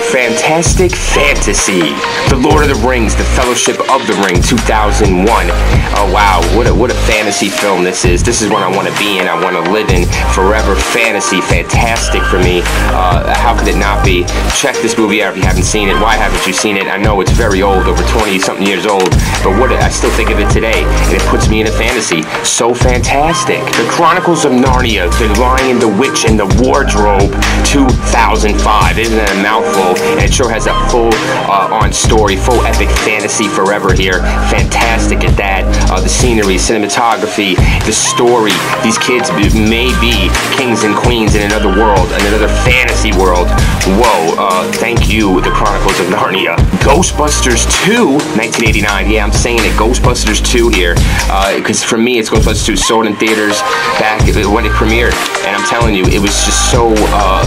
fantastic fantasy. The Lord of the Rings, The Fellowship of the Ring, 2001. Oh wow, what a what a fantasy film this is. This is what I want to be in. I want to live in forever. Fantasy, fantastic for me. Uh, how could it not be? Check this movie out if you haven't seen it. Why haven't you seen it? I know it's very old, over 20 something years old, but what I still think of it today, and it puts me in a fantasy. So fantastic. The Chronicles of Narnia, The Lion, the Witch, and the Wardrobe, 2005. Isn't that a mouthful? And it sure has a full uh, on story, full epic fantasy forever here. Fantastic at that. Uh, the scenery, cinematography, the story. These kids may be kings and queens in another world, in another fantasy world. Whoa, uh, thank you, The Chronicles of Narnia. Ghostbusters 2, 1989. Yeah, I'm saying it, Ghostbusters 2 here. Because uh, for me, it's Ghostbusters 2. Sold in theaters back when it premiered. And I'm telling you, it was just so uh,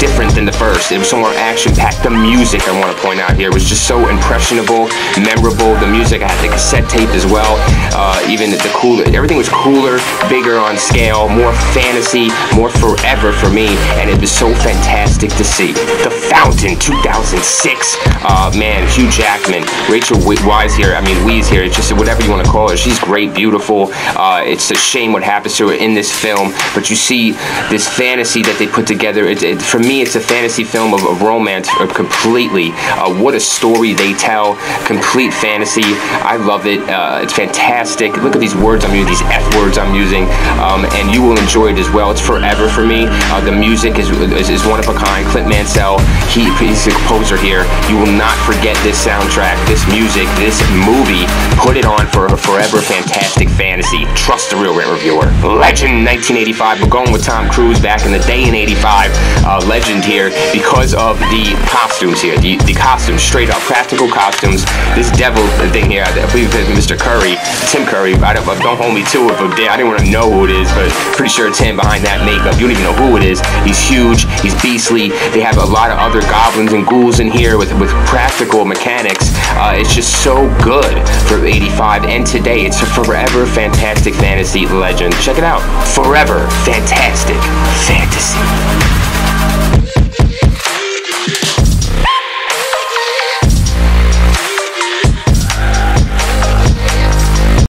different than the first. It was so more action-packed. The music, I want to point out here, was just so impressionable, memorable. The music, I had the cassette tape as well. Uh, even the cooler, everything was cooler, bigger on scale, more fantasy, more forever for me. And it was so fantastic to see. The Fountain, 2006. Uh, man, Hugh Jackman, Rachel Weisz here. I mean, Weisz here. It's just whatever you want to call her. She's great, beautiful. Uh, it's a shame what happens to her in this film, but you see this fantasy that they put together. It, it, for me, it's a fantasy film of, of romance uh, completely. Uh, what a story they tell. Complete fantasy. I love it. Uh, it's fantastic. Look at these words I'm using, these F words I'm using, um, and you will enjoy it as well. It's forever for me. Uh, the music is, is, is, one of a kind. Clint Mansell, he, he's a composer here. You will not forget this soundtrack, this music, this movie. Put it on for a forever fantastic fantasy. Trust the Reel Rant Reviewer. Legend 1985. We're going with Tom Cruise back in the day in 85. Uh, legend here because of the costumes here. The, the costumes, straight up practical costumes. This devil thing here, I believe it's Mr. Curry, Tim Curry. I don't, don't hold me to it, but I didn't want to know who it is, but pretty sure it's him behind that makeup. You don't even know who it is. He's huge. He's beastly. They have a lot of other goblins and ghouls in here with, with practical mechanics. Uh, it's just so good for 85 and today. It's a forever fantastic fantasy legend. Check it out. Forever fantastic.